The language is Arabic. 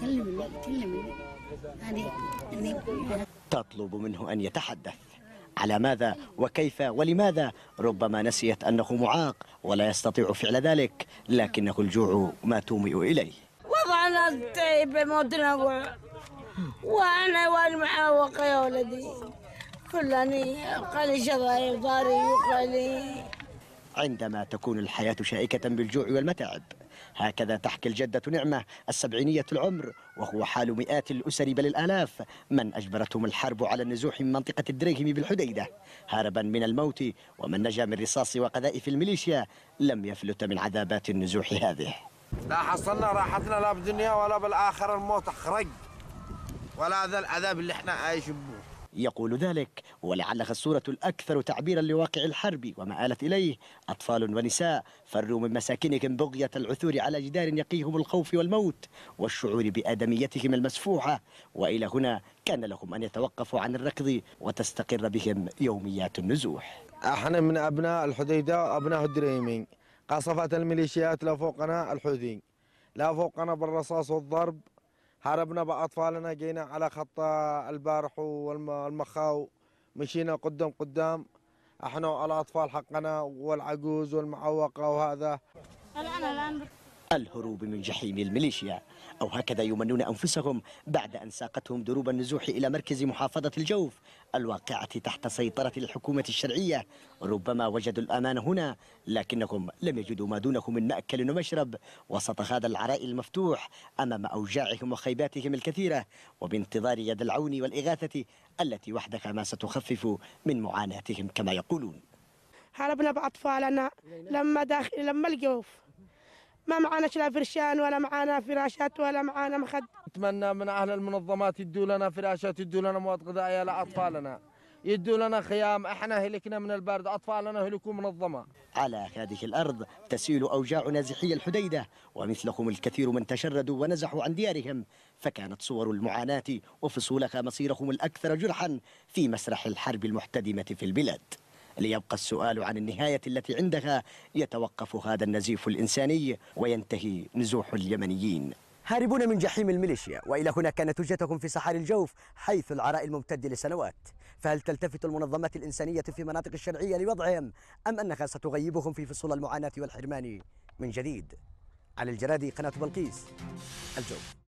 كلمني كلمني هذه هذه تطلب منه أن يتحدث. على ماذا وكيف ولماذا؟ ربما نسيت أنه معاق ولا يستطيع فعل ذلك لكنه الجوع ما تومئ إليه. وضعنا تعب موتنا و... وأنا والمعاوقة يا ولدي كلني قال شظايا ضاري وقالي عندما تكون الحياة شائكة بالجوع والمتاعب. هكذا تحكي الجدة نعمة السبعينية العمر وهو حال مئات الأسر بل الآلاف من أجبرتهم الحرب على النزوح من منطقة الدريهم بالحديدة. هربا من الموت ومن نجا من رصاص وقذائف الميليشيا لم يفلت من عذابات النزوح هذه. لا حصلنا راحتنا لا بالدنيا ولا بالآخرة الموت خرج ولا هذا العذاب اللي إحنا عايشين به يقول ذلك ولعلها الصورة الأكثر تعبيرا لواقع الحرب وما آلت إليه. أطفال ونساء فروا من مساكنهم بغية العثور على جدار يقيهم الخوف والموت والشعور بآدميتهم المسفوحة. وإلى هنا كان لهم أن يتوقفوا عن الركض وتستقر بهم يوميات النزوح. إحنا من أبناء الحديدة أبناء الدريمين. قصفت الميليشيات لا فوقنا الحوثي. لا فوقنا بالرصاص والضرب. هربنا بأطفالنا جينا على خط البارح والمخاو مشينا قدام قدام. إحنا الأطفال حقنا والعجوز والمعوقة وهذا. الهروب من جحيم الميليشيا أو هكذا يمنون أنفسهم بعد أن ساقتهم دروب النزوح إلى مركز محافظة الجوف الواقعة تحت سيطرة الحكومة الشرعية. ربما وجدوا الأمان هنا لكنهم لم يجدوا ما دونه من مأكل ومشرب. وسط هذا العراء المفتوح أمام أوجاعهم وخيباتهم الكثيرة وبانتظار يد العون والإغاثة التي وحدها ما ستخفف من معاناتهم كما يقولون. هربنا بأطفالنا لما داخل لما الجوف. ما معانا لا فرشان ولا معانا فراشات ولا معانا مخد. نتمنى من أهل المنظمات يدوا لنا فراشات يدوا لنا مواد غذائية لأطفالنا. يدوا لنا خيام إحنا هلكنا من البرد أطفالنا هلكوا منظمة. على هذه الأرض تسيل أوجاع نازحي الحديدة ومثلهم الكثير من تشردوا ونزحوا عن ديارهم. فكانت صور المعاناة وفصولها مصيرهم الأكثر جرحا في مسرح الحرب المحتدمة في البلاد. ليبقى السؤال عن النهاية التي عندها يتوقف هذا النزيف الإنساني وينتهي نزوح اليمنيين. هاربون من جحيم الميليشيا وإلى هنا كانت وجهتهم في صحاري الجوف حيث العراء الممتد لسنوات. فهل تلتفت المنظمات الإنسانية في مناطق الشرعية لوضعهم أم أنها ستغيبهم في فصول المعاناة والحرمان من جديد؟ على الجرادي قناة بلقيس الجوف.